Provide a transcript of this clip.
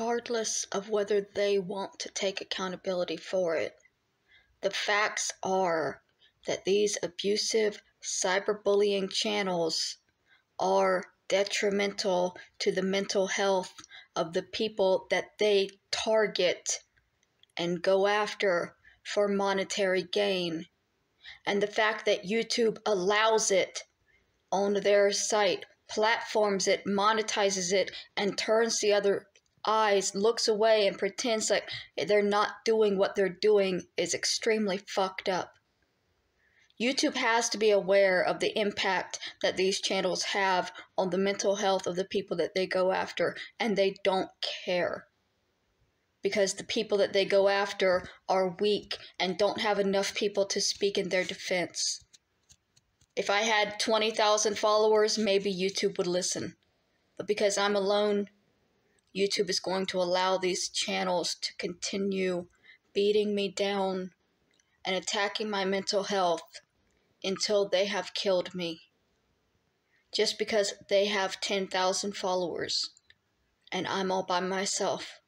regardless of whether they want to take accountability for it. The facts are that these abusive cyberbullying channels are detrimental to the mental health of the people that they target and go after for monetary gain. And the fact that YouTube allows it on their site, platforms it, monetizes it, and turns the other eyes, looks away, and pretends like they're not doing what they're doing is extremely fucked up. YouTube has to be aware of the impact that these channels have on the mental health of the people that they go after, and they don't care. Because the people that they go after are weak and don't have enough people to speak in their defense. If I had 20,000 followers, maybe YouTube would listen. But because I'm alone, YouTube is going to allow these channels to continue beating me down and attacking my mental health until they have killed me. Just because they have 10,000 followers and I'm all by myself.